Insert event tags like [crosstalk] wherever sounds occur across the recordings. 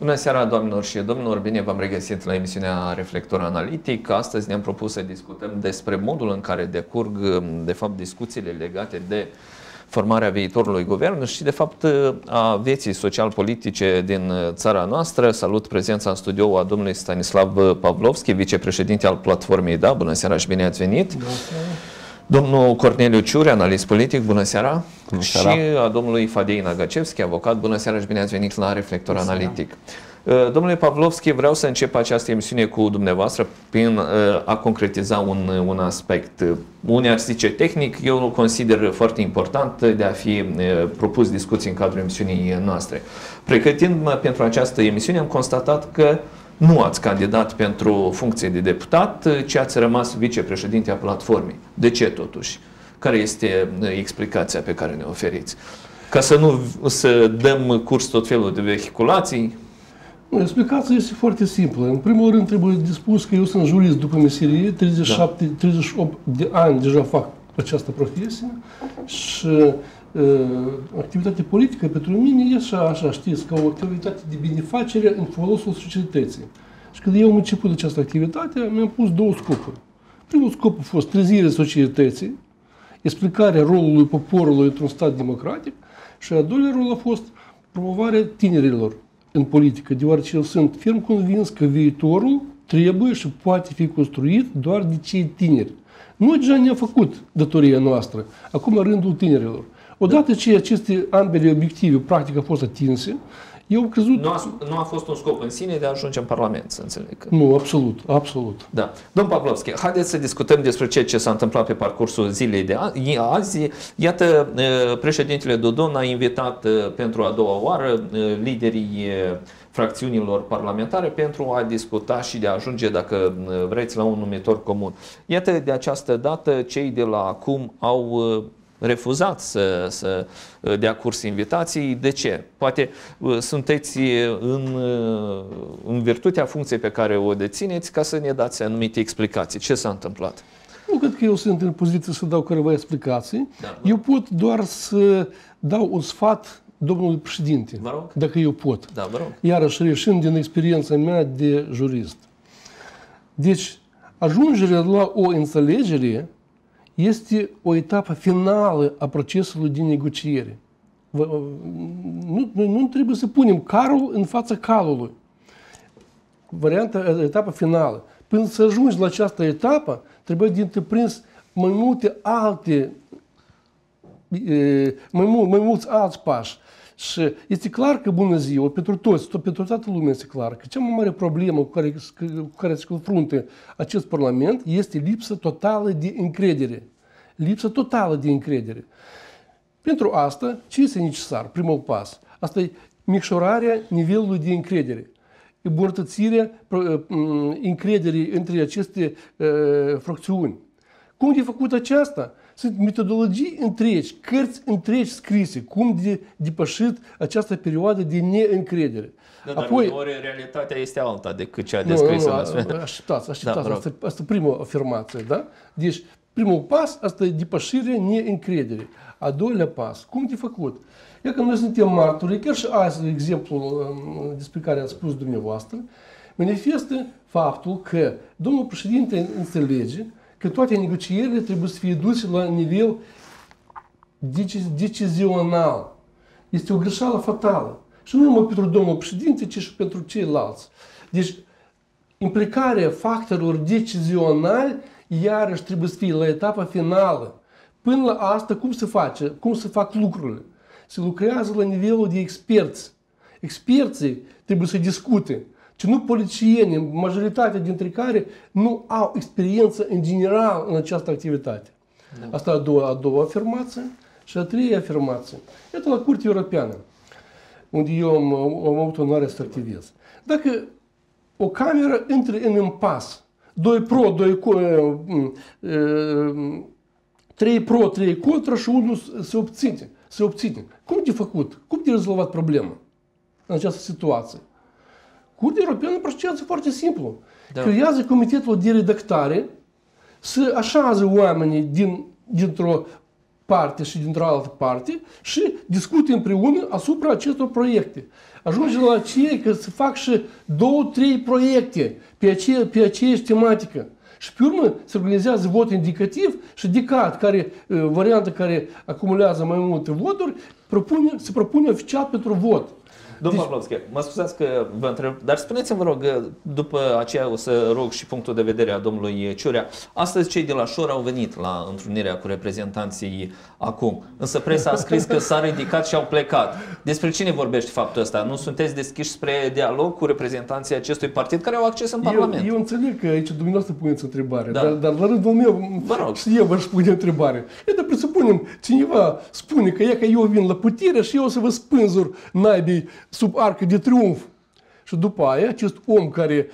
Bună seara, doamnelor și domnilor! Bine v-am regăsit la emisiunea Reflector Analitic. Astăzi ne-am propus să discutăm despre modul în care decurg, de fapt, discuțiile legate de formarea viitorului guvern și, de fapt, a vieții social-politice din țara noastră. Salut prezența în studio a domnului Stanislav Pavlovski, vicepreședinte al platformei DA. Bună seara și bine ați venit! Bună seara. Domnul Corneliu Ciuri, analist politic, bună seara! Bună seara! Și a domnului Fadei Nagacevski, avocat, bună seara și bine ați venit la Reflector bună Analitic. Seara. Uh, domnule Pavlovski, vreau să încep această emisiune cu dumneavoastră prin uh, a concretiza un, un aspect. Unii ar zice tehnic, eu îl consider foarte important de a fi uh, propus discuții în cadrul emisiunii noastre. Pregătind-mă pentru această emisiune, am constatat că nu ați candidat pentru funcție de deputat, ci ați rămas vicepreședinte a platformei. De ce totuși? Care este uh, explicația pe care ne oferiți? Ca să nu să dăm curs tot felul de vehiculații? Explicația este foarte simplă. În primul rând trebuie de spus că eu sunt jurist după meserie, 37, da. 38 de ani deja fac această profesie și activitatea politică pentru mine e așa, așa, știți, ca o activitate de binefacere în folosul societății. Și când eu am început această activitate, mi-am pus două scopuri. Primul scop a fost trezirea societății, explicarea rolului poporului într-un stat democratic și al doilea rol a fost promovarea tinerilor în politică, deoarece eu sunt ferm convins că viitorul trebuie și poate fi construit doar de cei tineri. Noi deja ne-am făcut datoria noastră, acum rândul tinerilor. Odată ce aceste ambele obiective practic au fost atinse, eu am crezut... Nu a, nu a fost un scop în sine de a ajunge în Parlament, să înțeleg. Nu, absolut, absolut. Da. Domnul Pavlovski, haideți să discutăm despre ceea ce s-a întâmplat pe parcursul zilei de azi. Iată, președintele Dodon a invitat pentru a doua oară liderii fracțiunilor parlamentare pentru a discuta și de a ajunge, dacă vreți, la un numitor comun. Iată, de această dată, cei de la acum au refuzat să, să uh, dea curs invitației. De ce? Poate uh, sunteți în, uh, în virtutea funcției pe care o dețineți ca să ne dați anumite explicații. Ce s-a întâmplat? Nu cred că eu sunt în poziție să dau careva explicații. Da, eu pot doar să dau un sfat domnului președinte, vă rog? dacă eu pot. Da, vă rog. Iarăși, reșind din experiența mea de jurist. Deci, ajungerea la o înțelegere este o etapă finală a procesului de negociere. Nu, nu, nu trebuie să punem carul în fața calului. Varianta, etapa finală. Până să ajungi la această etapă, trebuie de întreprins mai multe alte, mai, mult, mai mulți alți pași. Și este clar că bună ziua, pentru toți, pentru toată lumea este clar că cea mai mare problemă cu care, cu care se confruntă acest Parlament este lipsa totală de încredere. Lipsa totală de încredere. Pentru asta, ce este necesar? Primul pas. Asta e micșorarea nivelului de încredere. Îmbunătățirea încrederii între aceste uh, fracțiuni. Cum de făcut aceasta? Sunt metodologii întregi, cărți întregi scrise, cum de depășit această perioadă de neîncredere. Da, Apoi, dar ori realitatea este alta decât cea descrisă nu, nu, la Așteptați, așteptați. Da, asta, asta prima afirmație, da? Deci, primul pas, asta e depășirea neîncrederii. A doilea pas, cum de făcut? E că noi suntem martori, chiar și azi, exemplul despre care ați spus dumneavoastră, manifestă faptul că domnul președinte înțelege că toate negocierile trebuie să fie duse la nivel decizional. Este o greșeală fatală. Și nu numai pentru domnul președinte, ci și pentru ceilalți. Deci, implicarea factorilor decizionali iarăși trebuie să fie la etapa finală. Până la asta, cum se face? Cum se fac lucrurile? Se lucrează la nivelul de experți. Experții trebuie să discute ci nu politicieni, majoritatea dintre care nu au experiență în general în această activitate. Da. Asta a doua, a doua afirmație. Și a treia afirmație. Iată la Curtea Europeană, unde eu am, am avut onoarea să activez. Dacă o cameră intră în impas, doi pro, doi trei pro, trei contra și unul se obține. Se obține. Cum de făcut? Cum de rezolvat problema în această situație? Curtea Europeană procedează foarte simplu. Da. Creează comitetul de redactare să așează oamenii din, dintr-o parte și dintr-o altă parte și discute împreună asupra acestor proiecte. Ajunge la cei că se fac și două, trei proiecte pe, ace- pe aceeași tematică. Și pe urmă se organizează vot indicativ și DICAT, care, uh, varianta care acumulează mai multe voturi, propune, se propune oficial pentru vot. Domnul Pavlovski, mă scuzați că vă întreb, dar spuneți-mi, vă rog, după aceea o să rog și punctul de vedere a domnului Ciurea. Astăzi cei de la Șor au venit la întrunirea cu reprezentanții acum, însă presa a scris că s-a ridicat și au plecat. Despre cine vorbește faptul ăsta? Nu sunteți deschiși spre dialog cu reprezentanții acestui partid care au acces în Parlament? Eu, eu înțeleg că aici dumneavoastră puneți întrebare, Da. dar, dar la rândul meu Vă rog. și eu v-aș pune întrebare. E de presupunem, cineva spune că e că eu vin la putere și eu o să vă spânzur naibii sub arcă de triumf. Și după aia, acest om care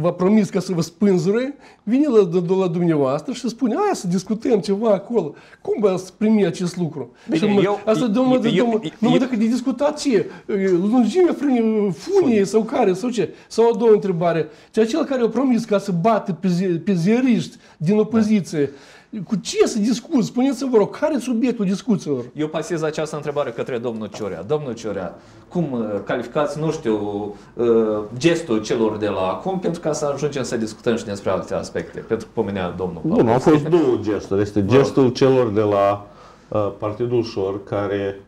v-a promis ca să vă spânzure, vine la, de, la dumneavoastră și spune, hai să discutăm ceva acolo. Cum vă primi acest lucru? Bine, și mă, eu- asta, domnul, eu- domnul, eu- numai eu- dacă de discutat ce? Lungimea frânii, funii sau care, sau ce? Sau a doua întrebare. Ce acel care a promis ca să bate pe, zi, pe ziariști din opoziție, cu ce să discuți? Spuneți-vă, vă rog, care e subiectul discuțiilor? Eu pasez această întrebare către domnul Ciorea. Domnul Ciorea, cum uh, calificați, nu știu, uh, gestul celor de la acum pentru ca să ajungem să discutăm și despre alte aspecte? Pentru că pomenea domnul Nu, nu, au Pavlovski. fost două gesturi. Este gestul celor de la uh, Partidul Șor care,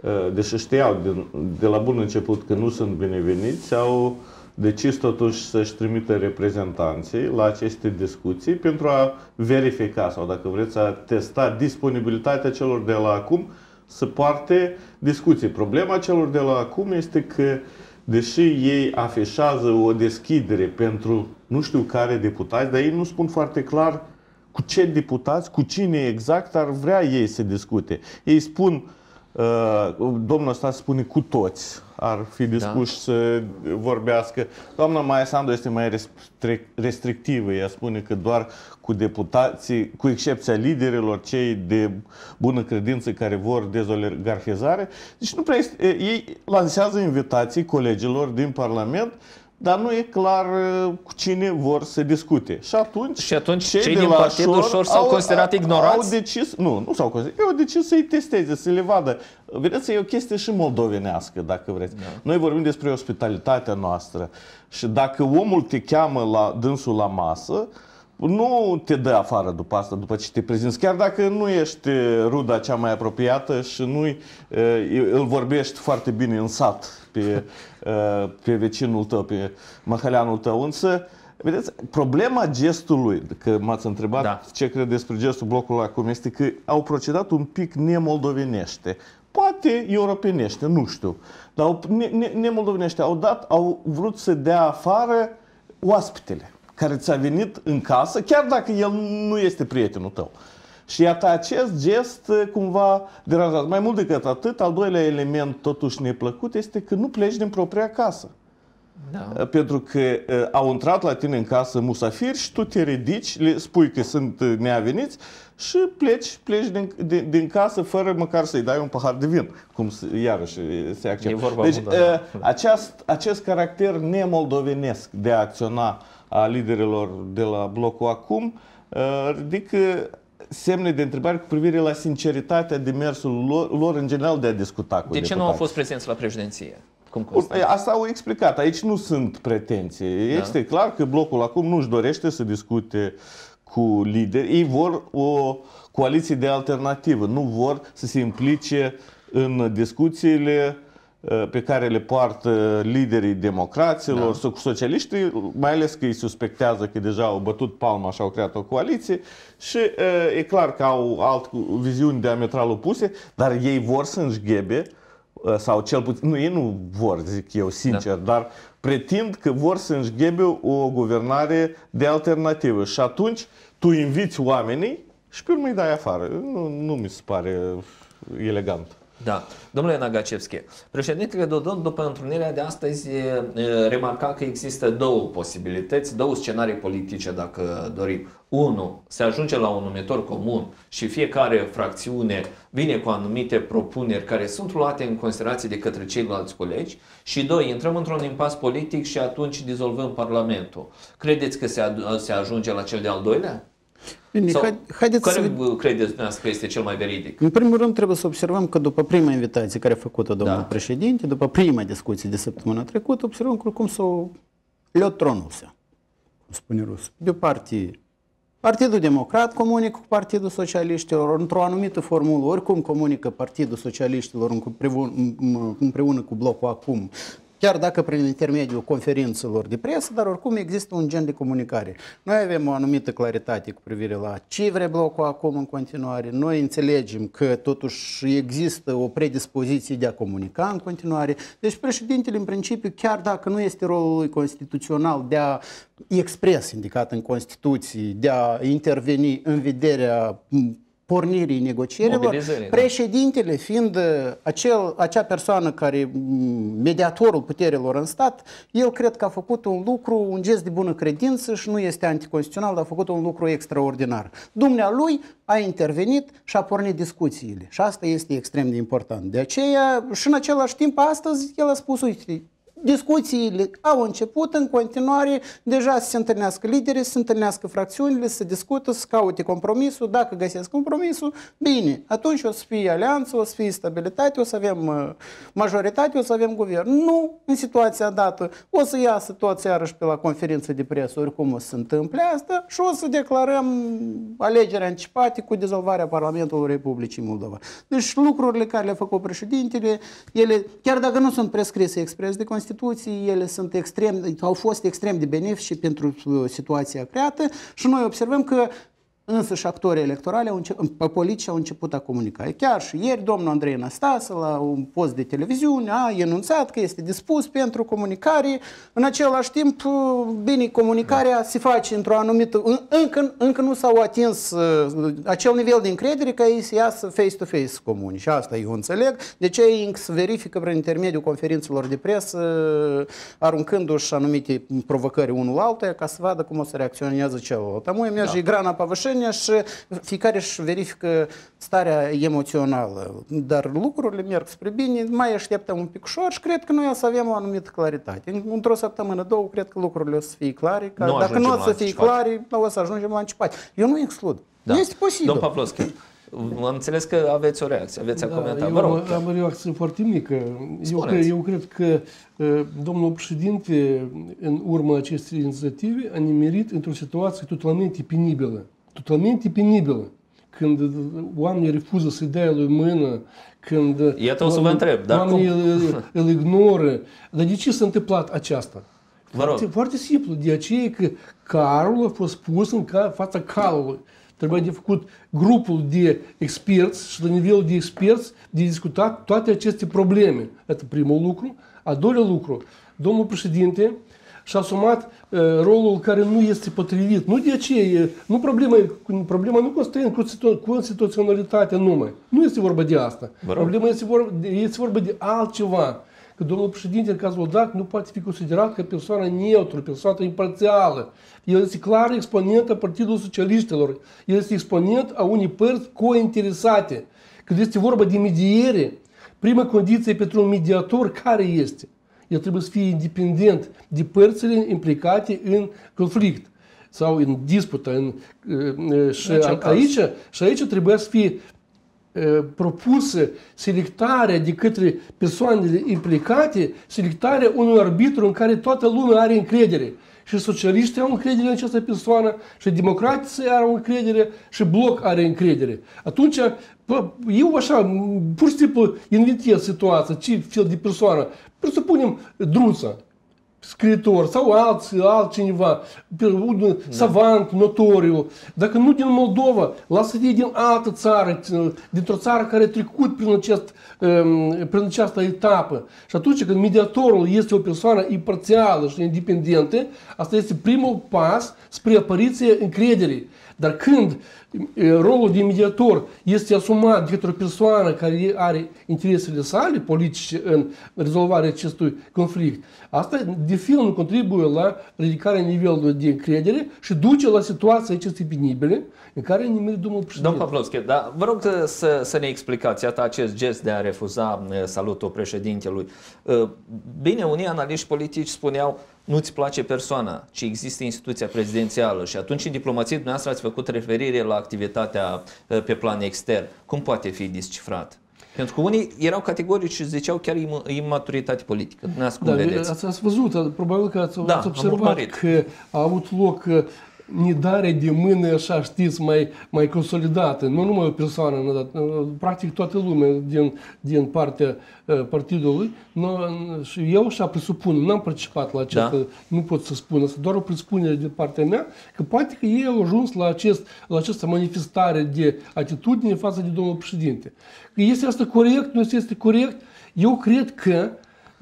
uh, deși știau de, de la bun început că nu sunt bineveniți, au decis totuși să-și trimită reprezentanții la aceste discuții pentru a verifica sau, dacă vreți, a testa disponibilitatea celor de la acum să poarte discuții. Problema celor de la acum este că, deși ei afișează o deschidere pentru nu știu care deputați, dar ei nu spun foarte clar cu ce deputați, cu cine exact ar vrea ei să discute. Ei spun, uh, domnul ăsta spune cu toți, ar fi dispuși să vorbească. Doamna Maia Sandu este mai restric- restrictivă, ea spune că doar cu deputații, cu excepția liderilor, cei de bună credință care vor dezoligarhizare. Deci nu prea este, ei lansează invitații colegilor din Parlament dar nu e clar uh, cu cine vor să discute. Și atunci, Și atunci cei din Partidul Șor s-au considerat ignorați? Au decis, nu, nu s-au considerat, ei au decis să-i testeze, să le vadă. Vedeți, e o chestie și moldovenească, dacă vreți. Da. Noi vorbim despre ospitalitatea noastră. Și dacă omul te cheamă la dânsul la masă, nu te dă afară după asta, după ce te prezinți, chiar dacă nu ești ruda cea mai apropiată și nu îl vorbești foarte bine în sat pe, pe vecinul tău, pe măhăleanul tău, însă Vedeți, problema gestului, că m-ați întrebat Da. ce cred despre gestul blocului acum, este că au procedat un pic nemoldovenește. Poate europenește, nu știu. Dar au- ne- ne- nemoldovenește. Au dat, au vrut să dea afară oaspetele care ți-a venit în casă, chiar dacă el nu este prietenul tău. Și iată, acest gest uh, cumva deranjează. Mai mult decât atât, al doilea element totuși neplăcut este că nu pleci din propria casă. Da. Pentru că uh, au intrat la tine în casă musafiri și tu te ridici, le spui că sunt uh, neaveniți și pleci, pleci din, din, din casă fără măcar să-i dai un pahar de vin, cum se, iarăși uh, se acceptă. E vorba deci, bună, da. uh, acest, acest caracter nemoldovenesc de a acționa a liderilor de la blocul acum uh, ridică semne de întrebare cu privire la sinceritatea demersului lor, lor în general de a discuta cu De ce nu au deputații. fost prezenți la președinție? Cum Bun, constă? Asta au explicat. Aici nu sunt pretenții. Da. Este clar că blocul acum nu își dorește să discute cu lideri. Ei vor o coaliție de alternativă. Nu vor să se implice în discuțiile uh, pe care le poartă liderii democraților Da. sau cu socialiștii, mai ales că îi suspectează că deja au bătut palma și au creat o coaliție și uh, e clar că au alt viziuni diametral opuse, dar ei vor să înșghebe uh, sau cel puțin, nu, ei nu vor, zic eu sincer, da. dar pretind că vor să înșghebe o guvernare de alternativă și atunci tu inviți oamenii și pe urmă îi dai afară. Nu, nu mi se pare elegant. Da. Domnule Nagacevski, președintele Dodon, după întrunirea de astăzi, e, e, remarca că există două posibilități, două scenarii politice, dacă dorim. Unu, se ajunge la un numitor comun și fiecare fracțiune vine cu anumite propuneri care sunt luate în considerație de către ceilalți colegi. Și doi, intrăm într-un impas politic și atunci dizolvăm Parlamentul. Credeți că se, ad- se ajunge la cel de-al doilea? Bine, Sau haideți care să... credeți dumneavoastră că este cel mai veridic? În primul rând trebuie să observăm că după prima invitație care a făcut-o domnul da. președinte, după prima discuție de săptămâna trecută, observăm cum s-a le-a tronulse, cum spune rus. De o parte, Partidul Democrat comunică cu Partidul Socialiștilor într-o anumită formulă, oricum comunică Partidul Socialiștilor împreună cu blocul acum chiar dacă prin intermediul conferințelor de presă, dar oricum există un gen de comunicare. Noi avem o anumită claritate cu privire la ce vrea blocul acum în continuare, noi înțelegem că totuși există o predispoziție de a comunica în continuare, deci președintele în principiu, chiar dacă nu este rolul lui constituțional de a expres indicat în Constituție, de a interveni în vederea pornirii negocierilor, da. președintele fiind uh, acel, acea persoană care, mediatorul puterilor în stat, el cred că a făcut un lucru, un gest de bună credință și nu este anticonstituțional, dar a făcut un lucru extraordinar. Dumnealui a intervenit și a pornit discuțiile și asta este extrem de important. De aceea și în același timp astăzi el a spus, uite, Discuțiile au început, în continuare, deja să se întâlnească liderii, să se întâlnească fracțiunile, să discută, să caute compromisul. Dacă găsesc compromisul, bine, atunci o să fie alianță, o să fie stabilitate, o să avem uh, majoritate, o să avem guvern. Nu, în situația dată, o să iasă toți iarăși pe la conferință de presă, oricum o să se întâmple asta și o să declarăm alegeri anticipate cu dizolvarea Parlamentului Republicii Moldova. Deci lucrurile care le-a făcut președintele, ele, chiar dacă nu sunt prescrise expres de Constituție, instituții, ele sunt extrem, au fost extrem de benefice pentru uh, situația creată și noi observăm că Însă și actorii electorali au început, politici au început a comunica. Chiar și ieri domnul Andrei Năstase la un post de televiziune a enunțat că este dispus pentru comunicare. În același timp, bine, comunicarea da. se face într-o anumită... Încă, încă nu s-au atins uh, acel nivel de încredere ca ei să iasă face-to-face comuni. Și asta eu înțeleg. De ce ei se verifică prin intermediul conferințelor de presă, aruncându-și anumite provocări unul altuia ca să vadă cum o să reacționează celălalt. Amu merge da. grana pe asemenea și fiecare își verifică starea emoțională. Dar lucrurile merg spre bine, mai așteptăm un pic și cred că noi o să avem o anumită claritate. Într-o săptămână, două, cred că lucrurile o să fie clare. Că nu dacă nu o să fie clare, o să ajungem la începat. Eu nu exclud. Da. Este posibil. Domn Pavlovski, am înțeles că aveți o reacție, aveți da, a comenta. Vă rog. Am o reacție foarte mică. Eu, eu cred că uh, domnul președinte, în urma acestei inițiative, a nimerit într-o situație totalmente penibilă totalmente penibilă când oamenii refuză să-i dea lui mână, când Iată o să vă întreb, dar oamenii cum? Îl, îl ignoră. Dar de ce s-a întâmplat aceasta? Vă rog. Foarte, simplu, de aceea că carul a fost pus în fața calului. Trebuie de făcut grupul de experți și la nivelul de experți de discutat toate aceste probleme. Asta primul lucru. A doilea lucru, domnul președinte și-a asumat uh, rolul care nu este potrivit. Nu de aceea, nu problema, problema nu constă în constituționalitatea numai. Nu este vorba de asta. Problema este vorba, este vorba de altceva. Că domnul președinte, în cazul dat, nu poate fi considerat ca persoană neutră, persoană imparțială. El este clar exponent a Partidului Socialiștilor. El este exponent a unei părți cointeresate. Când este vorba de mediere, prima condiție pentru un mediator care este? El trebuie să fie independent de părțile implicate în conflict sau în dispută. În, și, aici, și aici trebuie să fie propusă selectarea de către persoanele implicate, selectarea unui arbitru în care toată lumea are încredere. Și socialiștii au încredere în această persoană, și democrații au încredere, și bloc are încredere. Atunci, eu așa, pur și simplu inventez situația, ce fel de persoană Presupunem Druța, scriitor sau alți, altcineva, un da. savant, notoriu, dacă nu din Moldova, lasă fie din altă țară, dintr-o țară care a trecut prin, acest, prin această etapă. Și atunci când mediatorul este o persoană imparțială și independentă, asta este primul pas spre apariția încrederii. Dar când rolul de mediator este asumat de către o persoană care are interesele sale politice în rezolvarea acestui conflict, asta de film contribuie la ridicarea nivelului de încredere și duce la situația acestei penibile în care nimeri domnul președinte. Domnul Pavlovski, da, vă rog să, să ne explicați iată acest gest de a refuza salutul președintelui. Bine, unii analiști politici spuneau nu-ți place persoana, ci există instituția prezidențială și atunci în diplomație dumneavoastră ați făcut referire la activitatea uh, pe plan extern. Cum poate fi discifrat? Pentru că unii erau categorici și ziceau chiar imaturitate politică. Dumneavoastră cum da, vedeți? Ați, ați văzut, probabil că ați, Da, ați am observat urmărit. că a avut loc uh, nedare de mână, așa știți, mai, mai consolidată. Nu numai o persoană, ne-a dat, uh, practic toată lumea din, din partea uh, partidului. Nu, și eu așa presupun, n-am participat la acest, Da. nu pot să spun asta, doar o presupunere din partea mea, că poate că ei au ajuns la, acest, la această manifestare de atitudine față de domnul președinte. Că este asta corect, nu este, este corect? Eu cred că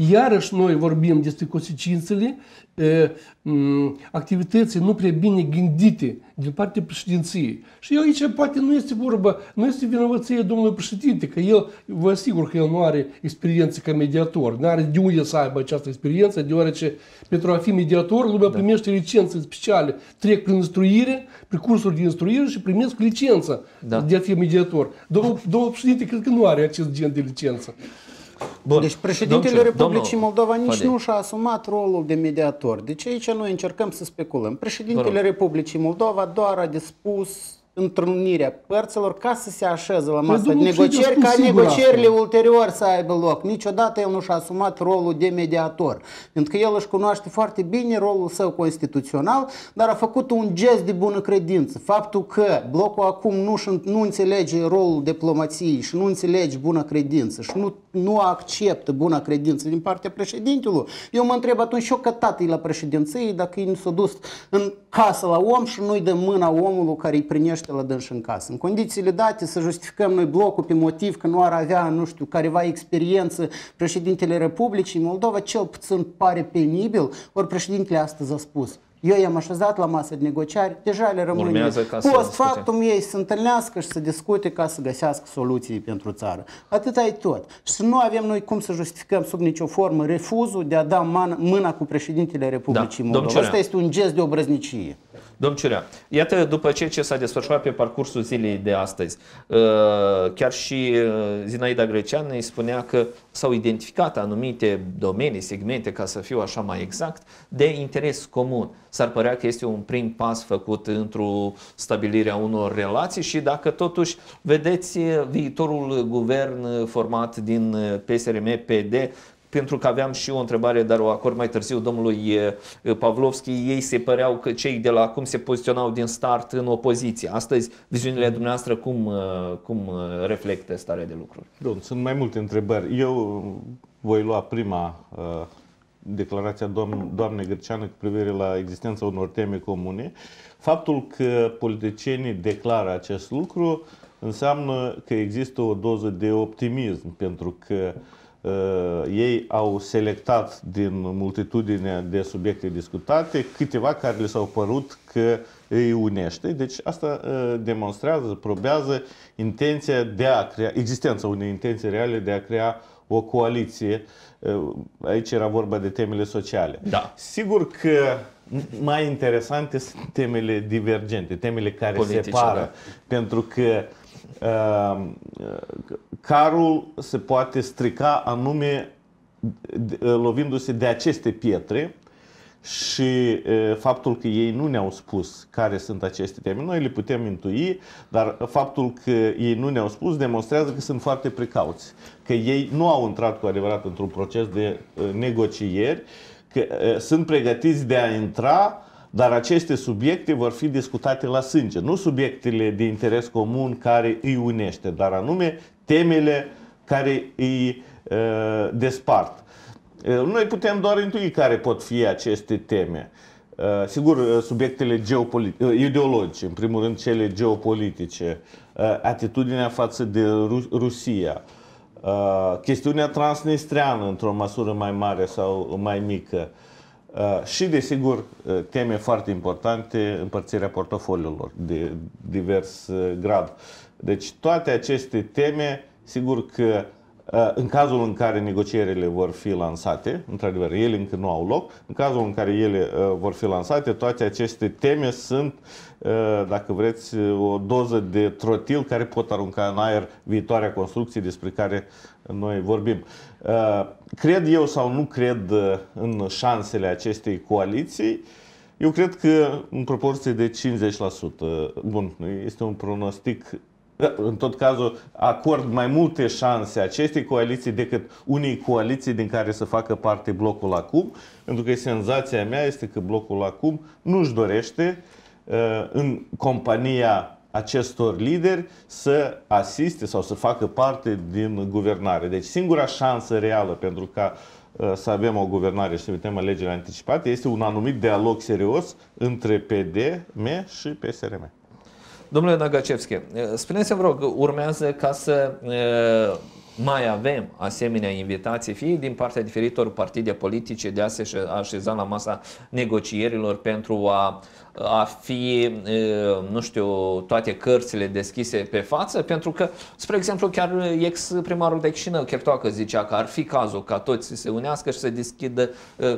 Iarăși noi vorbim despre consecințele e, m, activității nu prea bine gândite din partea președinției. Și eu aici poate nu este vorba, nu este vinovăție domnului președinte, că el, vă asigur că el nu are experiență ca mediator, nu are de unde să aibă această experiență, deoarece pentru a fi mediator lumea da. primește licențe speciale, trec prin instruire, prin cursuri de instruire și primesc licența Da. de a fi mediator. Domnul, domnul președinte cred că nu are acest gen de licență. Bun. Deci președintele Domnul- Republicii domnul Moldova nici Fadei. nu și-a asumat rolul de mediator. Deci aici noi încercăm să speculăm. Vă Președintele rog. Republicii Moldova doar a dispus întrunirea părților ca să se așeze la masa de domnul președinte a negocieri, spus ca sigur negocierile asta. ulterior să aibă loc. Niciodată el nu și-a asumat rolul de mediator. Pentru că el își cunoaște foarte bine rolul său constituțional, dar a făcut un gest de bună credință. Faptul că blocul acum nu, nu înțelege rolul diplomației și nu înțelege bună credință și nu, nu acceptă bună credință din partea președintelui, eu mă întreb atunci și eu că tată la președinție dacă ei nu s-a dus în casă la om și nu-i dă mâna omului care îi primește la dânsi în casă. În condițiile date să justificăm noi blocul pe motiv că nu ar avea, nu știu, careva experiență președintele Republicii Moldova, cel puțin pare penibil, ori președintele astăzi a spus. Eu i-am așezat la masă de negociari, deja le rămâne Urmează ca să post discute. factum ei să se întâlnească și să discute ca să găsească soluții pentru țară. Atât ai tot. Și nu avem noi cum să justificăm sub nicio formă refuzul de a da mână, mâna cu președintele Republicii Da, domn Moldova. Ciurea. Asta este un gest de obrăznicie. Domn Ciurea, iată după ceea ce s-a desfășurat pe parcursul zilei de astăzi, uh, chiar și uh, Zinaida Grecean îi spunea că s-au identificat anumite domenii, segmente, ca să fiu așa mai exact, de interes comun. S-ar părea că este un prim pas făcut într-o stabilirea unor relații și dacă totuși vedeți uh, viitorul guvern uh, format din uh, PSRM-PD, pentru că aveam și o întrebare, dar o acord mai târziu domnului eh, Pavlovski. Ei se păreau că cei de la acum se poziționau din start în opoziție. Astăzi, viziunile dumneavoastră cum, eh, cum eh, reflectă starea de lucruri? Bun, sunt mai multe întrebări. Eu voi lua prima uh, declarația doamn, doamnei Greceană cu privire la existența unor teme comune. Faptul că politicienii declară acest lucru înseamnă că există o doză de optimism, pentru că uh, ei au selectat din multitudinea de subiecte discutate câteva care le s-au părut că îi unește. Deci asta uh, demonstrează, probează intenția de a crea, existența unei intenții reale de a crea o coaliție. Uh, Aici era vorba de temele sociale. Da. Sigur că mai interesante sunt temele divergente, temele care Politice, separă. da. Pentru că uh, carul se poate strica anume d- lovindu-se de aceste pietre și uh, faptul că ei nu ne-au spus care sunt aceste teme, noi le putem intui, dar faptul că ei nu ne-au spus demonstrează că sunt foarte precauți, că ei nu au intrat cu adevărat într-un proces de uh, negocieri, că uh, sunt pregătiți de a intra, dar aceste subiecte vor fi discutate la sânge, nu subiectele de interes comun care îi unește, dar anume temele care îi uh, despart. Uh, Noi putem doar intui care pot fi aceste teme. Uh, Sigur, uh, subiectele geopolitice, ideologice, în primul rând cele geopolitice, uh, atitudinea față de Ru- Rusia, uh, chestiunea transnistreană într-o măsură mai mare sau mai mică, Uh, și, desigur, uh, teme foarte importante, împărțirea portofoliilor de divers uh, grad. Deci toate aceste teme, sigur că Uh, în cazul în care negocierile vor fi lansate, într-adevăr, ele încă nu au loc, în cazul în care ele uh, vor fi lansate, toate aceste teme sunt, uh, dacă vreți, o doză de trotil care pot arunca în aer viitoarea construcție despre care noi vorbim. Cred eu sau nu cred în șansele acestei coaliții, eu cred că în proporție de 50%, bun, este un pronostic da, în tot cazul, acord mai multe șanse acestei coaliții decât unei coaliții din care să facă parte blocul acum, pentru că senzația mea este că blocul acum nu își dorește uh, în compania acestor lideri să asiste sau să facă parte din guvernare. Deci singura șansă reală pentru ca uh, să avem o guvernare și să evităm alegerile anticipate este un anumit dialog serios între PDM și PSRM. Domnule Nagacevski, spuneți-mi, vă rog, urmează ca să mai avem asemenea invitații, fie din partea diferitor partide politice de a se așeza la masa negocierilor pentru a, a fi, nu știu, toate cărțile deschise pe față, pentru că, spre exemplu, chiar ex-primarul de Chișinău, Chertoacă, zicea că ar fi cazul ca toți să se unească și să deschidă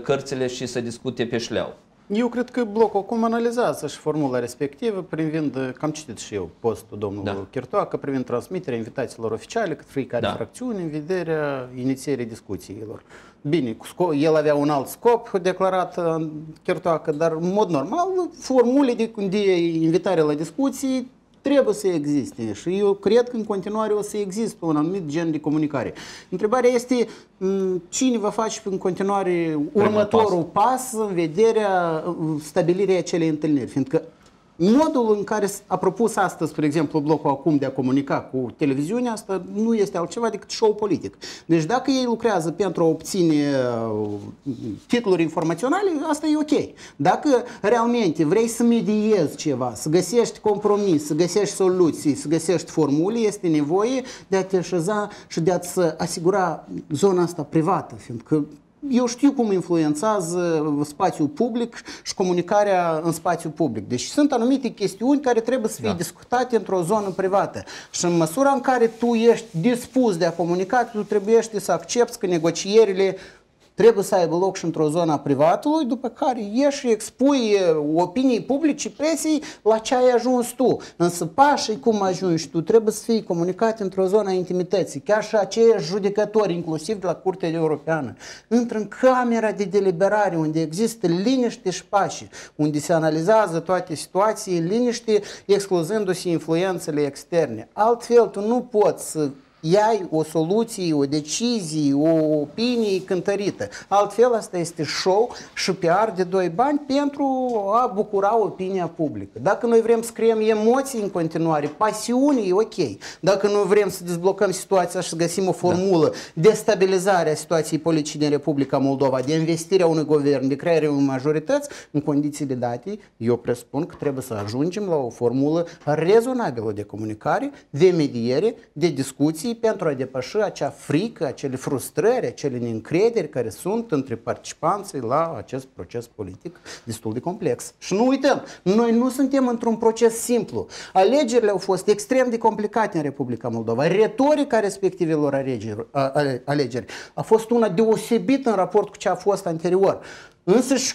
cărțile și să discute pe șleau. Eu cred că blocul acum analizează și formula respectivă privind, cam citit și eu postul domnului da. Chertoacă, privind transmiterea invitațiilor oficiale cât fiecare da. fracțiune în vederea inițierii discuțiilor. Bine, el avea un alt scop declarat în Chertoacă, dar în mod normal formule de, de invitare la discuții trebuie să existe și eu cred că în continuare o să existe un anumit gen de comunicare. Întrebarea este cine va face în continuare următorul pas. pas în vederea stabilirii acelei întâlniri, fiindcă Modul în care a propus astăzi, spre exemplu, blocul acum de a comunica cu televiziunea, asta nu este altceva decât show politic. Deci dacă ei lucrează pentru a obține uh, titluri informaționale, asta e ok. Dacă realmente vrei să mediezi ceva, să găsești compromis, să găsești soluții, să găsești formule, este nevoie de a te așeza și de a-ți asigura zona asta privată, fiindcă eu știu cum influențează spațiul public și comunicarea în spațiul public. Deci sunt anumite chestiuni care trebuie să fie da. discutate într-o zonă privată. Și în măsura în care tu ești dispus de a comunica, tu trebuie să accepti că negocierile trebuie să aibă loc și într-o zonă privatului, după care ieși și expui opinii publice presii la ce ai ajuns tu. Însă pașii cum ajungi tu trebuie să fie comunicat într-o zonă a intimității. Chiar și aceiași judecători, inclusiv de la Curtea Europeană, intră în camera de deliberare unde există liniște și pași, unde se analizează toate situații în liniște, excluzându-se influențele externe. Altfel, tu nu poți să iai o soluție, o decizie, o opinie cântărită. Altfel, asta este show și PR de doi bani pentru a bucura opinia publică. Dacă noi vrem să creăm emoții în continuare, pasiune e ok. Dacă noi vrem să dezblocăm situația și să găsim o formulă da. de stabilizare a situației politice din Republica Moldova, de investirea unui guvern, de crearea unei majorități, în condițiile date, eu presupun că trebuie să ajungem la o formulă rezonabilă de comunicare, de mediere, de discuții soluții pentru a depăși acea frică, acele frustrări, acele neîncrederi care sunt între participanții la acest proces politic destul de complex. Și nu uităm, noi nu suntem într-un proces simplu. Alegerile au fost extrem de complicate în Republica Moldova. Retorica respectivelor alegeri, alegeri a fost una deosebită în raport cu ce a fost anterior. Însă și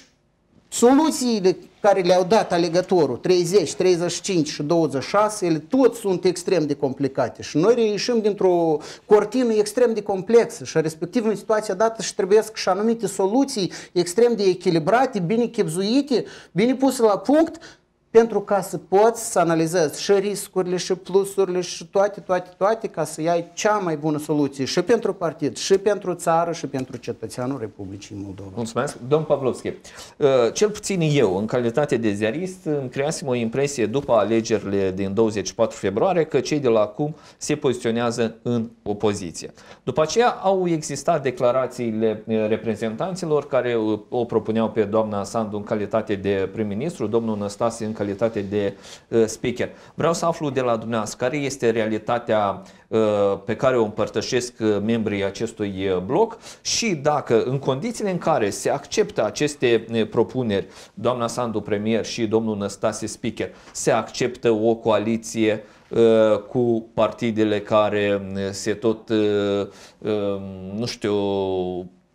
Soluțiile care le-au dat alegătorul, 30, 35 și 26, ele toți sunt extrem de complicate. Și noi reieșim dintr-o cortină extrem de complexă și respectiv în situația dată și trebuie și anumite soluții extrem de echilibrate, bine chipzuite, bine puse la punct pentru ca să poți să analizezi și riscurile, și plusurile, și toate, toate, toate, ca să ai cea mai bună soluție și pentru partid, și pentru țară, și pentru cetățeanul Republicii Moldova. Mulțumesc. Domn Pavlovski, uh, cel puțin eu, în calitate de ziarist, îmi creasem o impresie după alegerile din 24 februarie că cei de la acum se poziționează în opoziție. După aceea au existat declarațiile uh, reprezentanților care uh, o propuneau pe doamna Sandu în calitate de prim-ministru, domnul Năstase în calitate calitate de uh, speaker. Vreau să aflu de la dumneavoastră care este realitatea uh, pe care o împărtășesc uh, membrii acestui uh, bloc și dacă în condițiile în care se acceptă aceste uh, propuneri, doamna Sandu premier și domnul Năstase speaker, se acceptă o coaliție uh, cu partidele care uh, se tot, uh, uh, nu știu,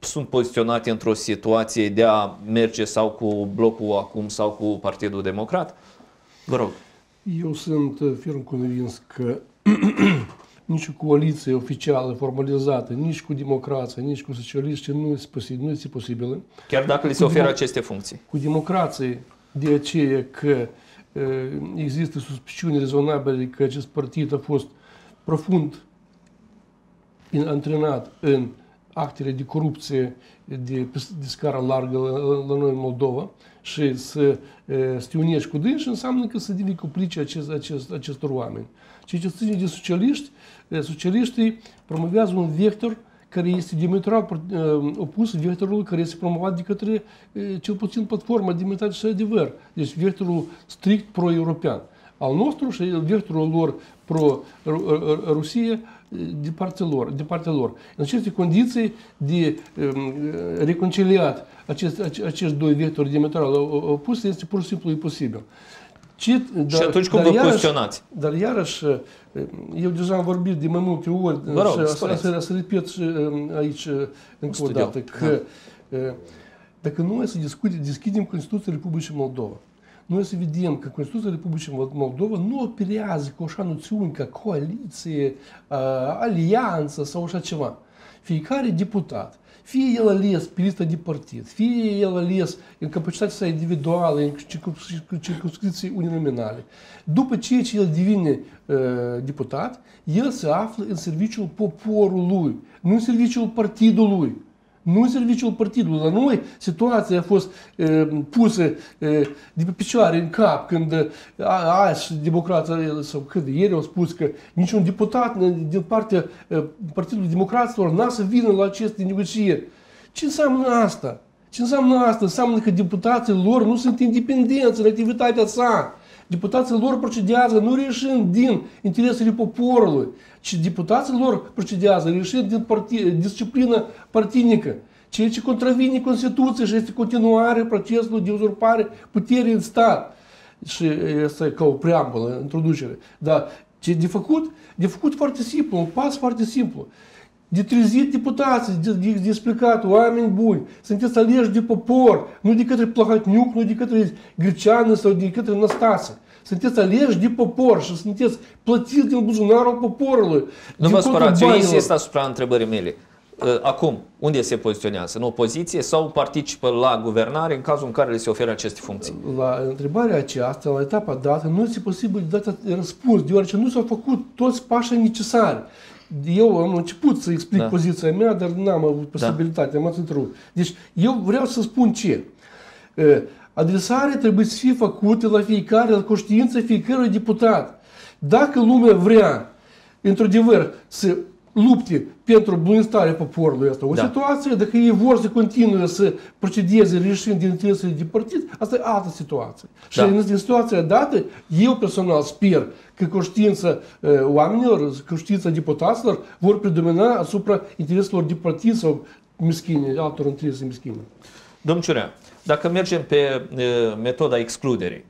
sunt poziționate într-o situație de a merge sau cu blocul acum sau cu Partidul Democrat? Vă rog. Eu sunt uh, ferm convins că [clears throat] nici o coaliție oficială, formalizată, nici cu democrația, nici cu socialiștii nu este posibil. Nu este posibilă. Chiar dacă li se oferă aceste funcții. Cu democrație, de aceea că uh, există suspiciuni rezonabile că acest partid a fost profund in- antrenat în actele de corupție de, de scară largă la, la noi în Moldova și să, e, să te unești cu dânsi înseamnă că să devii complice acest, acest, acestor oameni. Ceea ce ține de socialiști, e, socialiștii promovează un vector care este diametral e, opus vectorului care este promovat de către e, cel puțin platforma Demnitate și Adevăr. Deci vectorul strict pro-european. Al nostru și vectorul lor pro-Rusie de partea lor. De partea lor. În aceste condiții de um, reconciliat acest, acești doi vectori diametral opuse este pur și simplu imposibil. Ce, dar, și atunci cum vă iarăși, poziționați? Dar iarăși, eu deja am vorbit de mai multe ori Vă rog, și să, să, să repet și aici încă o dată că da. dacă noi să discute, deschidem Constituția Republicii Moldova, noi să vedem că Constituția Republicii Moldova nu operează cu așa noțiuni ca coaliție, alianță sau așa ceva. Fiecare deputat, fie el ales pe lista de partid, fie el ales în capacitatea sa individuală, în circunscripții uninominale, după ce el devine uh, deputat, el se află în serviciul poporului, nu în serviciul partidului. Nu în serviciul partidului. La noi situația a fost e, pusă e, de pe picioare în cap când a, azi democrația, sau când ieri au spus că niciun deputat din partea e, Partidului Democraților n-a să vină la aceste negocieri. Ce înseamnă asta? Ce înseamnă asta? Înseamnă că deputații lor nu sunt independenți în activitatea sa. Deputații lor procedează nu reșind din interesele poporului, ci deputații lor procedează reșind din parti, disciplină partinică, ceea ce contravine Constituției și este continuare procesului de uzurpare puterii în stat. Și este ca o preambulă, introducere. Dar ce de făcut? De făcut foarte simplu, un pas foarte simplu. De trezit deputații, de, de, de explicat, oameni buni, sunteți aleși de popor, nu de către Plahotniuc, nu de către Greceană sau de către Năstase. Sunteți aleși de popor și sunteți plătiți din buzunarul poporului. Nu vă spărați, eu insist asupra întrebării mele. Acum, unde se poziționează? În opoziție sau participă la guvernare în cazul în care le se oferă aceste funcții? La întrebarea aceasta, la etapa dată, nu este posibil de dat răspuns, deoarece nu s-au făcut toți pașii necesari. Eu am început să explic da. poziția mea, dar n-am avut posibilitatea, da. m-ați întrerupt. Deci, eu vreau să spun ce. Adresarea trebuie să fie făcută la fiecare, la conștiința fiecărui deputat. Dacă lumea vrea, într-adevăr, să lupte pentru bunăstarea poporului ăsta. O da. situație, dacă ei vor să continue să procedeze reșind din interesele de partid, asta e altă situație. Și da. în situația dată, eu personal sper că conștiința uh, oamenilor, conștiința deputaților vor predomina asupra intereselor de partid sau mischine, altor interese mischine. Domnul Ciurea, dacă mergem pe metoda excluderii,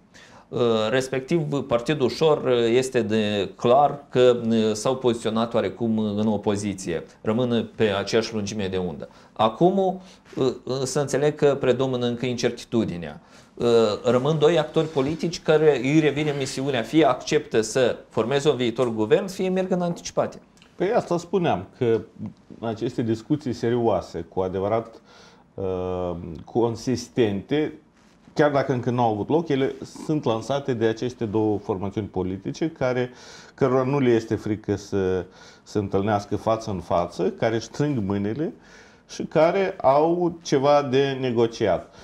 respectiv Partidul Ușor este de clar că s-au poziționat oarecum în opoziție, rămân pe aceeași lungime de undă. Acum să înțeleg că predomină încă incertitudinea. Rămân doi actori politici care îi revine misiunea, fie acceptă să formeze un viitor guvern, fie merg în anticipate. Păi asta spuneam, că aceste discuții serioase, cu adevărat Uh, consistente, chiar dacă încă nu au avut loc, ele sunt lansate de aceste două formațiuni politice care, cărora nu le este frică să se întâlnească față în față, care strâng mâinile și care au ceva de negociat.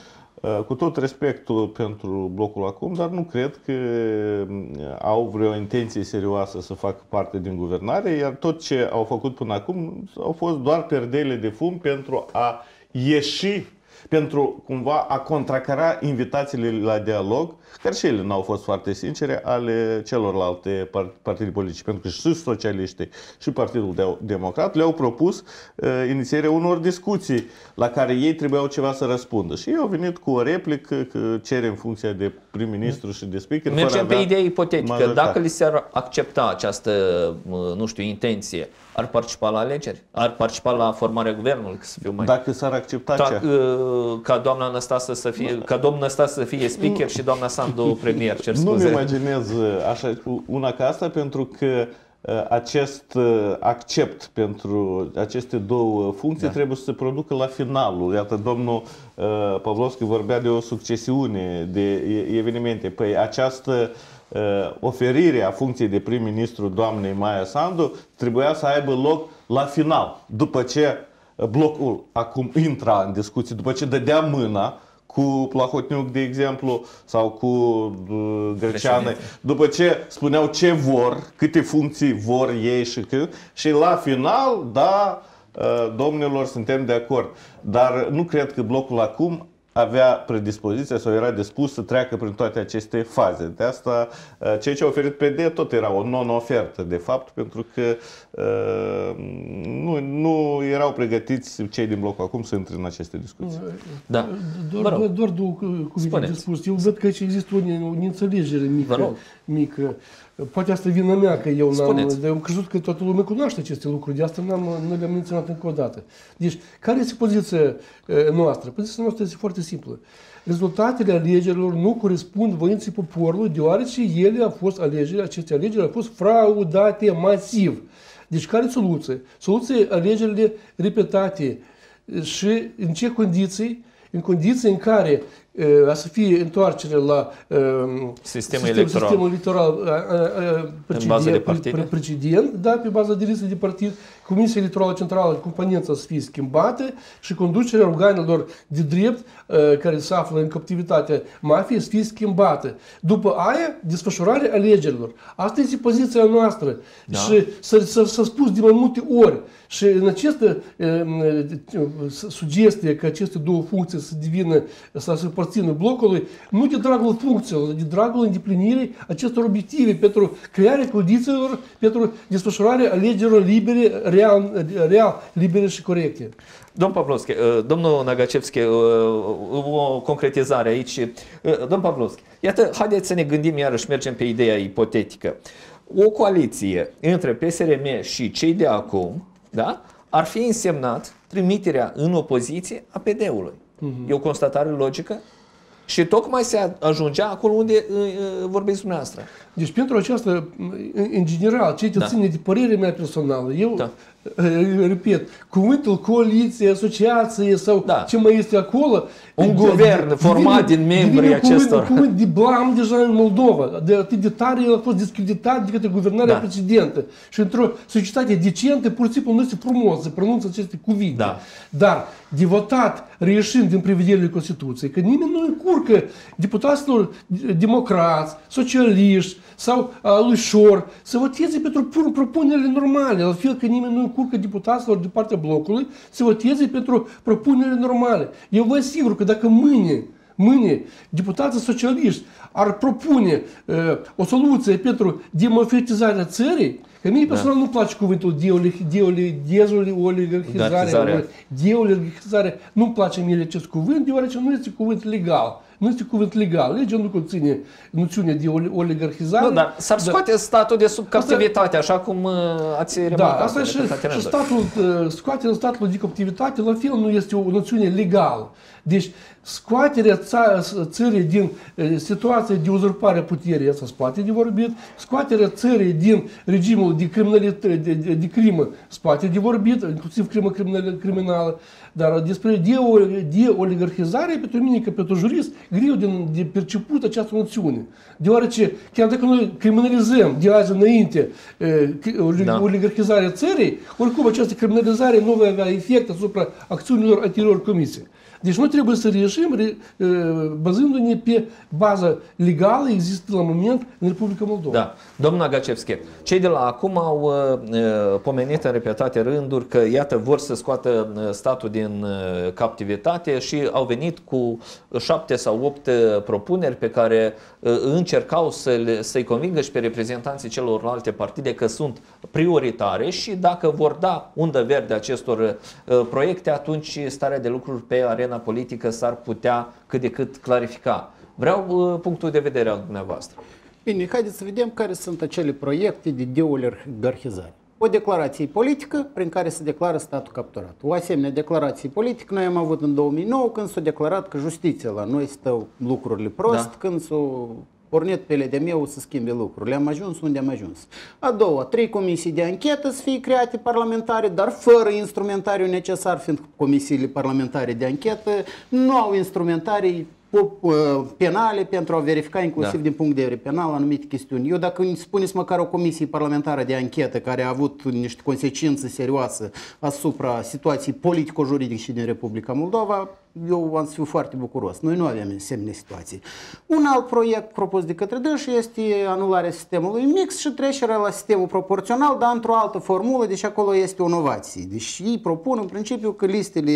Uh, cu tot respectul pentru blocul acum, dar nu cred că au vreo intenție serioasă să facă parte din guvernare, iar tot ce au făcut până acum au fost doar perdele de fum pentru a ieși pentru cumva a contracara invitațiile la dialog, care și ele n-au fost foarte sincere, ale celorlalte partide politice, pentru că și socialiștii și Partidul Democrat le-au propus uh, inițierea unor discuții la care ei trebuiau ceva să răspundă. Și ei au venit cu o replică că cere în funcție de prim-ministru și de speaker. Mergem pe idee ipotetică. Majoritate. Dacă li s-ar accepta această, nu știu, intenție, ar participa la alegeri? Ar participa la formarea guvernului? Să fiu mai... Dacă s-ar accepta Ta, ce? Uh, ca doamna Năstase să fie, ca domnul Năstase să fie speaker și doamna Sandu premier, cer scuze. Nu-mi imaginez așa una ca asta pentru că uh, acest uh, accept pentru aceste două funcții da. trebuie să se producă la finalul. Iată, domnul Pavlovski vorbea de o succesiune de evenimente. Păi această oferire a funcției de prim-ministru doamnei Maia Sandu trebuia să aibă loc la final, după ce blocul acum intra în discuții, după ce dădea mâna cu Plahotniuc, de exemplu, sau cu uh, Greceană, după ce spuneau ce vor, câte funcții vor ei și cât, și la final, da, uh, domnilor, suntem de acord. Dar nu cred că blocul acum avea predispoziția sau era dispus să treacă prin toate aceste faze. De asta, uh, ceea ce a oferit PD tot era o non-ofertă, de fapt, pentru că uh, nu, nu erau pregătiți cei din blocul acum să intre în aceste discuții. Da. Doar, doar, doar două cuvinte de spus. Eu văd că aici există o, o neînțelegere mică. mică. Poate asta vina mea că eu n-am... Dar eu am crezut că toată lumea cunoaște aceste lucruri, de asta n-am, nu le-am menționat încă o dată. Deci, care este poziția noastră? Poziția noastră este foarte simplă. Rezultatele alegerilor nu corespund voinței poporului, deoarece ele au fost alegeri, aceste alegeri au fost fraudate masiv. Deci, care e soluția? Soluția alegerile repetate și în ce condiții? În condiții în care a să fie întoarcere la sistemul sistem, electoral, sistemul electoral precedent, precedent, da, pe baza de liste de partid, Comisia Electorală Centrală, componența să fie schimbată și conducerea organelor de drept care se află în captivitatea mafiei să fie schimbată. După aia, desfășurarea alegerilor. Asta este poziția noastră. Da. Și s-a spus de mai multe ori. Și în această sugestie că aceste două funcții să devină, să se aparțină blocului, nu de dragul funcțiilor, de dragul îndeplinirii acestor obiective pentru crearea condițiilor pentru desfășurarea alegerilor libere, real, real libere și corecte. Domnul Pavlovski, domnul Nagacevski, o concretizare aici. Domnul Pavlovski, iată, haideți să ne gândim iarăși, mergem pe ideea ipotetică. O coaliție între PSRM și cei de acum, da, ar fi însemnat trimiterea în opoziție a PD-ului. Uh-huh. E o constatare logică? Și tocmai se ajungea acolo unde vorbiți dumneavoastră. Deci pentru aceasta, în general, ce te da. ține de părerea mea personală, eu da. [laughs] repet, cuvântul coaliție, asociație sau da. ce mai este acolo, un guvern format din membrii acestor. Un cuvânt de blam deja în Moldova. De atât de tare el a fost discreditat de către guvernarea da. precedentă. Și într-o societate decentă, pur și simplu nu este frumos să pronunță aceste cuvinte. Da. Dar de votat, reieșind din prevederile Constituției, că nimeni nu încurcă deputaților democrați, socialiști sau a lui Șor să voteze pentru propunerile normale, la fel că nimeni nu încurcă deputaților de partea blocului să voteze pentru propunerile normale. Eu vă asigur că dacă mâine, mâine deputații socialiști ar propune uh, o soluție pentru democratizarea țării, Că mie personal da. nu place cuvântul deoligarhizare, deoligarhizare, nu-mi place mie acest cuvânt, deoarece nu este cuvânt legal. Nu este cuvânt legal. Legea nu conține noțiunea de oligarhizare. Nu, dar s-ar scoate da. statul de sub captivitate, asta, așa cum uh, ați remarcat. Da, asta și, și statul, uh, scoaterea statului de captivitate, la fel, nu este o noțiune legală. Deci, scoaterea țării din uh, situația de uzurpare a puterii, asta se poate de vorbit, scoaterea țării din regimul de, criminalitate, de, de, de crimă, se poate de vorbit, inclusiv crimă criminală, dar despre de, de oligarhizare, pentru mine, ca pentru jurist, greu de, de perceput această noțiune. Deoarece, chiar dacă noi criminalizăm de azi înainte da. oligarhizarea țării, oricum această criminalizare nu va avea efect asupra acțiunilor anterior comise. Deci noi trebuie să reagim re, bazându-ne pe baza legală există la moment în Republica Moldova. Da. Domnul Agacevski, cei de la acum au uh, pomenit în repetate rânduri că, iată, vor să scoată statul din uh, captivitate și au venit cu șapte sau opt propuneri pe care uh, încercau să să-i convingă și pe reprezentanții celorlalte partide că sunt prioritare și dacă vor da undă verde acestor uh, proiecte, atunci starea de lucruri pe arena politică s-ar putea cât de cât clarifica. Vreau uh, punctul de vedere al dumneavoastră. Bine, haideți să vedem care sunt acele proiecte de deoligarhizare. O declarație politică prin care se declară statul capturat. O asemenea declarație politică noi am avut în 2009 când s-a declarat că justiția la noi stă lucrurile prost, da. când s-a pornit pe LDM să schimbe lucrurile. Am ajuns unde am ajuns. A doua, trei comisii de anchetă să fie create parlamentare, dar fără instrumentariu necesar, fiind comisiile parlamentare de anchetă nu au instrumentarii penale pentru a verifica inclusiv da. din punct de vedere penal anumite chestiuni. Eu dacă îmi spuneți măcar o comisie parlamentară de anchetă care a avut niște consecințe serioase asupra situației politico-juridice din Republica Moldova, eu am să fiu foarte bucuros. Noi nu avem asemenea situații. Un alt proiect propus de către dânsi este anularea sistemului mix și trecerea la sistemul proporțional, dar într-o altă formulă, deci acolo este o inovație. Deci ei propun în principiu că listele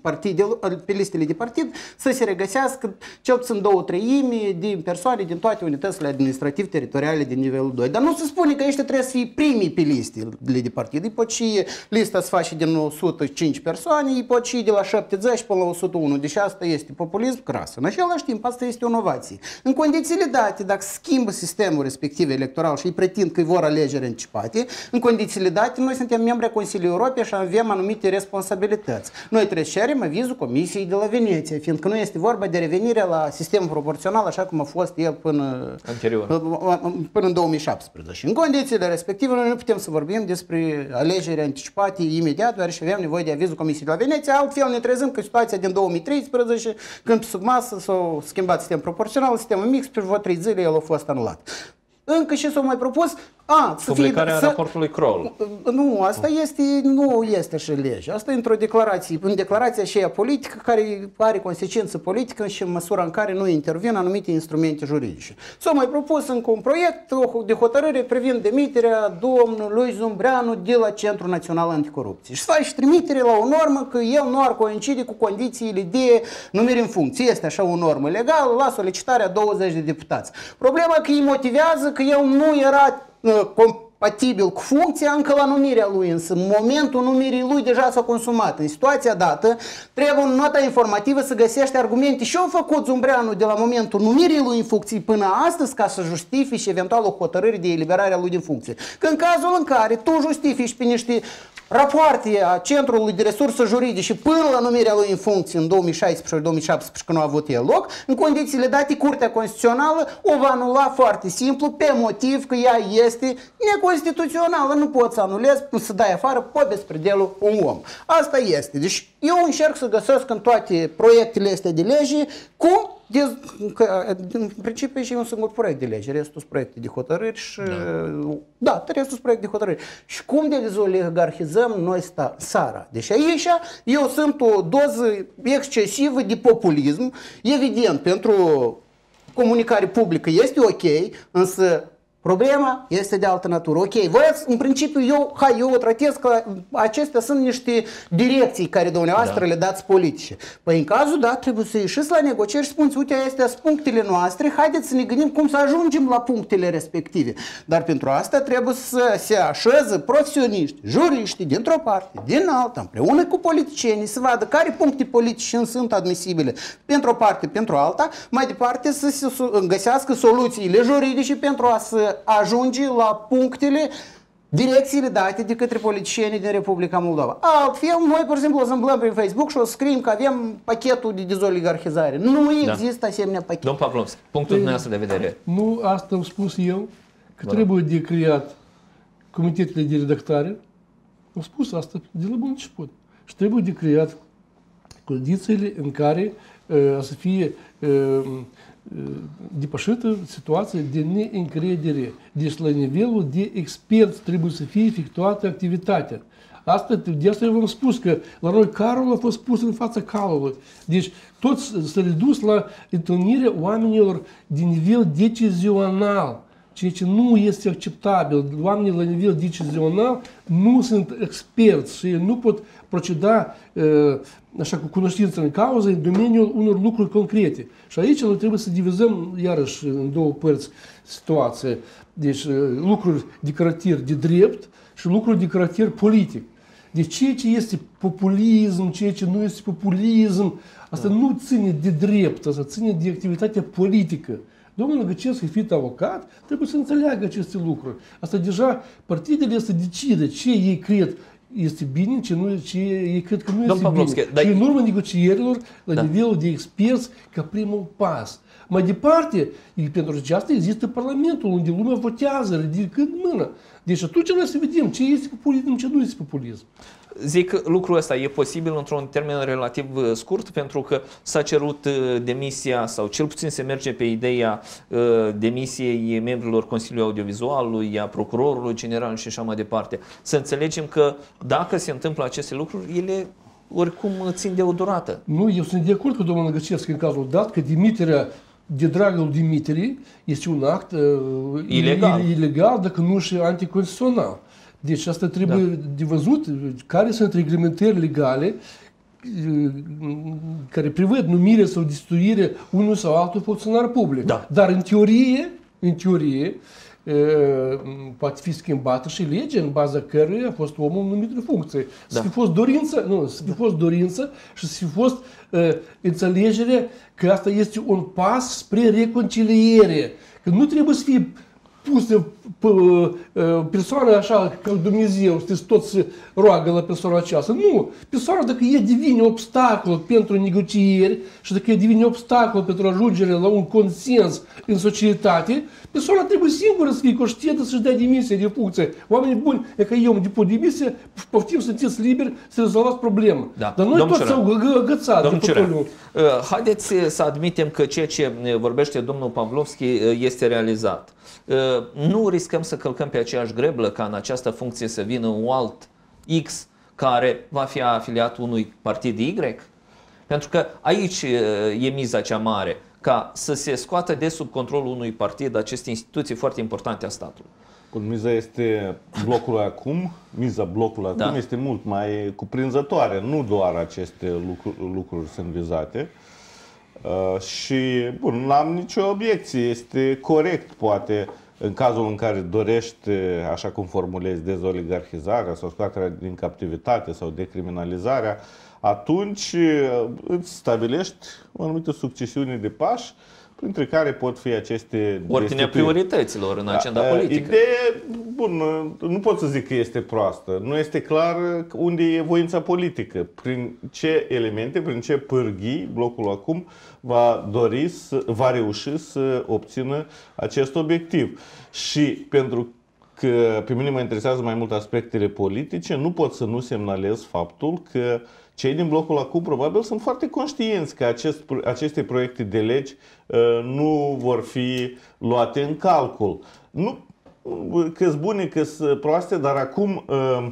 partide, pe listele de partid să se regăsească cel puțin două treimi din persoane din toate unitățile administrativ-teritoriale din nivelul 2. Dar nu se spune că ăștia trebuie să fie primii pe listele de partid. Pot și lista să face din 105 persoane, pot și de la 70 până la 101. Deci asta este populism cras. În același timp, asta este o inovație. În condițiile date, dacă schimbă sistemul respectiv electoral și îi pretind că îi vor alegeri anticipate, în condițiile date, noi suntem membri a Consiliului Europei și avem anumite responsabilități. Noi trebuie să cerem avizul Comisiei de la Veneția, fiindcă nu este vorba de revenire la sistemul proporțional așa cum a fost el până, Anterior. până în 2017. În condițiile respective, noi nu putem să vorbim despre alegeri anticipate imediat, deoarece avem nevoie de avizul Comisiei de la Veneția, altfel ne trezim că situația din 2013, când sub masă s-a schimbat sistemul proporțional, sistemul mix, pe vreo 3 zile el a fost anulat. Încă și s-a mai propus a, să Publicarea fie, raportului Kroll. Nu, asta este, nu este și lege. Asta e într-o declarație, în declarația aceea politică care are consecință politică și în măsura în care nu intervin anumite instrumente juridice. S-a mai propus încă un proiect de hotărâre privind demiterea domnului Zumbreanu de la Centrul Național Anticorupție. Și face trimitere la o normă că el nu ar coincide cu condițiile de numire în funcție. Este așa o normă legală la solicitarea 20 de deputați. Problema că îi motivează că el nu era compatibil cu funcția încă la numirea lui, însă în momentul numirii lui deja s-a consumat. În situația dată, trebuie în nota informativă să găsește argumente și au făcut Zumbreanu de la momentul numirii lui în funcție până astăzi ca să justifici eventual o hotărâre de eliberare a lui din funcție. Că în cazul în care tu justifici pe niște rapoarte a Centrului de Resurse Juridice până la numirea lui în funcție în 2016 2017 când nu a avut el loc, în condițiile date, Curtea Constituțională o va anula foarte simplu pe motiv că ea este neconstituțională. Nu poți să anulezi, să dai afară pe despredelul un om. Asta este. Deci eu încerc să găsesc în toate proiectele astea de lege cum de, că, în principiu e și un singur proiect de lege, restul sunt proiecte de hotărâri și... Da, da restul sunt proiecte de hotărâri. Și cum de dezoligarhizăm noi sta, țara? Deci aici eu sunt o doză excesivă de populism. Evident, pentru comunicare publică este ok, însă Problema este de altă natură. Ok, voi în principiu, eu, hai, eu o tratez că acestea sunt niște direcții care dumneavoastră da. le dați politice. Păi în cazul da, trebuie să ieșiți la negocieri și spuneți, uite, astea sunt punctele noastre, haideți să ne gândim cum să ajungem la punctele respective. Dar pentru asta trebuie să se așeze profesioniști, juriști, dintr-o parte, din alta, împreună cu politicienii, să vadă care puncte politice sunt admisibile pentru o parte, pentru alta, mai departe să se găsească soluțiile juridice pentru a să ajunge la punctele direcțiile date de către politicienii din Republica Moldova. Altfel, noi, pur și simplu, o zâmblăm pe Facebook și o scriem că avem pachetul de dezoligarhizare. Nu da. există da. asemenea pachet. Domnul Pavlovski, punctul dumneavoastră de vedere. Nu, asta am spus eu, că Bă. trebuie de creat comitetele de redactare. Am spus asta de la bun început. Și trebuie de creat condițiile în care uh, să fie uh, depășită situația de neîncredere. Deci la nivelul de expert trebuie să fie efectuată activitatea. Asta, de asta eu v-am spus că la noi carul a fost pus în fața calului. Deci tot s-a redus la întâlnirea oamenilor din nivel decizional ceea ce nu este acceptabil. Oamenii la nivel decizional nu sunt experți și nu pot proceda așa cu cunoștință în cauză în domeniul unor lucruri concrete. Și aici noi trebuie să divizăm iarăși în două părți situația. Deci lucruri de caracter de drept și lucruri de caracter politic. Deci ceea ce este populism, ceea ce nu este populism, asta da. nu ține de drept, asta ține de activitatea politică. Domnul Lăgăcescu, fiind avocat, trebuie să înțeleagă aceste lucruri. Asta deja partidele să decide ce ei cred este bine, ce, nu, ce ei cred că nu este Pavlovski, bine. Dar... Și în urma negocierilor, la da. nivelul de experți, ca primul pas. Mai departe, pentru aceasta există Parlamentul, unde lumea votează, ridicând mână. Deci atunci noi să vedem ce este populism, ce nu este populism. Zic că lucrul ăsta e posibil într-un termen relativ uh, scurt pentru că s-a cerut uh, demisia sau cel puțin se merge pe ideea uh, demisiei membrilor Consiliului Audiovizualului, a procurorului general și așa mai departe. Să înțelegem că dacă se întâmplă aceste lucruri, ele oricum țin de o durată. Nu, eu sunt de acord cu domnul Găcescu în cazul dat că dimiterea de dragul Dimitrii este un act uh, ilegal. ilegal, dacă nu și anticonstituțional. Deci asta trebuie da. de văzut care sunt reglementări legale care prevăd numirea sau distruirea unui sau altul funcționar public. Da. Dar în teorie, în teorie, poate fi schimbată și legea în baza căruia a fost omul numit în funcție. Da. Să fi fost dorință, nu, să fi fost dorință și să fi fost uh, înțelegere că asta este un pas spre reconciliere. Că nu trebuie să fie pusă persoana așa ca Dumnezeu, știți, tot se roagă la persoana aceasta. Nu! Persoana dacă e devine obstacol pentru negocieri și dacă e devine obstacol pentru ajungerea la un consens în societate, persoana trebuie singură să fie conștientă să-și dea demisia de funcție. Oamenii buni, e că eu îmi depun demisia, poftim, sunteți liberi să rezolvați problema. Da. Dar noi Domnul toți s-au agățat. Haideți să admitem că ceea ce vorbește domnul Pavlovski este realizat. Nu riscăm să călcăm pe aceeași greblă ca în această funcție să vină un alt X care va fi afiliat unui partid Y? Pentru că aici e miza cea mare, ca să se scoată de sub controlul unui partid aceste instituții foarte importante a statului. Bun, miza este blocul acum, miza blocului acum da. este mult mai cuprinzătoare, nu doar aceste lucruri, lucruri sunt vizate. Uh, și, bun, nu am nicio obiecție, este corect, poate, în cazul în care dorești, așa cum formulezi, dezoligarhizarea sau scoaterea din captivitate sau decriminalizarea, atunci uh, îți stabilești o anumită succesiune de pași printre care pot fi aceste Ordinea priorităților în agenda da, politică. Idee, bun, nu pot să zic că este proastă. Nu este clar unde e voința politică. Prin ce elemente, prin ce pârghii blocul acum va dori, să, va reuși să obțină acest obiectiv. Și pentru că pe mine mă interesează mai mult aspectele politice, nu pot să nu semnalez faptul că uh, cei din blocul acum probabil sunt foarte conștienți că acest, aceste proiecte de legi uh, nu vor fi luate în calcul. Nu că sunt bune, că sunt proaste, dar acum uh,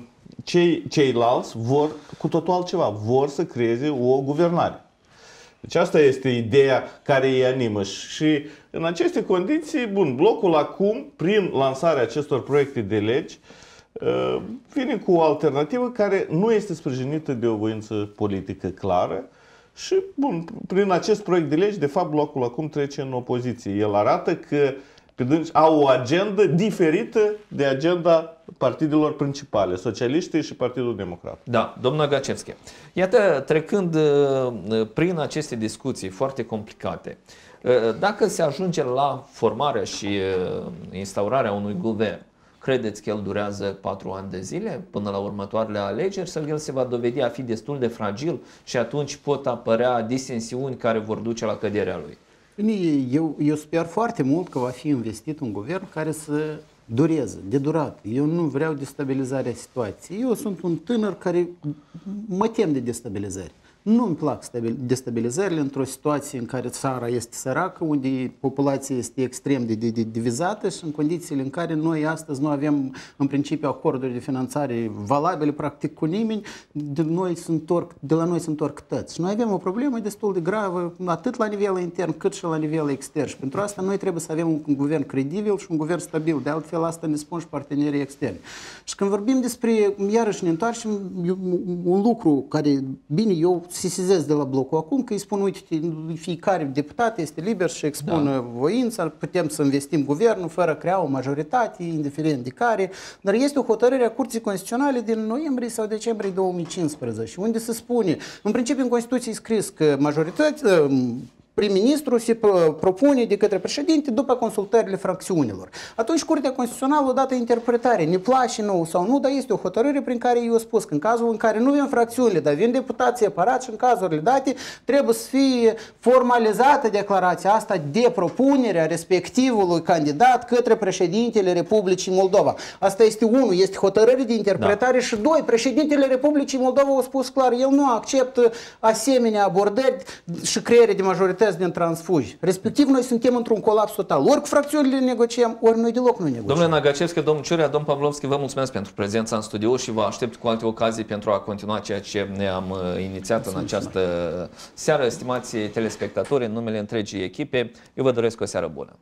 cei, ceilalți vor cu totul altceva. Vor să creeze o guvernare. Deci asta este ideea care îi animă și în aceste condiții, bun, blocul acum, prin lansarea acestor proiecte de legi, uh, Uh, vine cu o alternativă care nu este sprijinită de o voință politică clară și, bun, prin acest proiect de lege, de fapt, blocul acum trece în opoziție. El arată că pe dânci au o agendă diferită de agenda partidelor principale, socialiștii și Partidul Democrat. Da, domnul Gacevski. Iată, trecând uh, prin aceste discuții foarte complicate, uh, dacă se ajunge la formarea și instaurarea unui guvern, Credeți că el durează patru ani de zile până la următoarele alegeri sau el se va dovedi a fi destul de fragil și atunci pot apărea disensiuni care vor duce la căderea lui? Eu, eu sper foarte mult că va fi investit un guvern care să dureze, de durat. Eu nu vreau destabilizarea situației. Eu sunt un tânăr care mă tem de destabilizare. Nu-mi plac destabilizările într-o situație în care țara este săracă, unde populația este extrem de, de, de divizată și în condițiile în care noi astăzi nu avem în principiu acorduri de finanțare valabile practic cu nimeni, de, noi se întorc, de la noi se întorc tăți. Și noi avem o problemă destul de gravă, atât la nivel intern cât și la nivel extern. Și pentru asta noi trebuie să avem un guvern credibil și un guvern stabil. De altfel asta ne spun și partenerii externi. Și când vorbim despre, iarăși ne întoarcem, un lucru care, bine, eu sesizez de la blocul acum, că îi spun, uite, fiecare deputat este liber și expună da. voința, putem să investim guvernul fără a crea o majoritate, indiferent de care, dar este o hotărâre a Curții Constituționale din noiembrie sau decembrie 2015, unde se spune, în principiu în Constituție e scris că majoritatea, prim-ministru se propune de către președinte după consultările fracțiunilor. Atunci Curtea Constituțională a dat interpretare, ne place nou sau nu, dar este o hotărâre prin care eu spus că în cazul în care nu vin fracțiunile, dar vin deputații separat și în cazurile date, trebuie să fie formalizată declarația asta de propunerea respectivului candidat către președintele Republicii Moldova. Asta este unul, este hotărâre de interpretare da. și doi, președintele Republicii Moldova a spus clar, el nu acceptă asemenea abordări și creare de majoritate majorități din transfugi. Respectiv, noi suntem într-un colaps total. Ori cu fracțiunile negociem, ori noi deloc nu negociem. Domnule Nagacevski, domnul Ciurea, domnul Pavlovski, vă mulțumesc pentru prezența în studio și vă aștept cu alte ocazii pentru a continua ceea ce ne-am uh, inițiat în această seară. Stimați telespectatori, în numele întregii echipe, eu vă doresc o seară bună.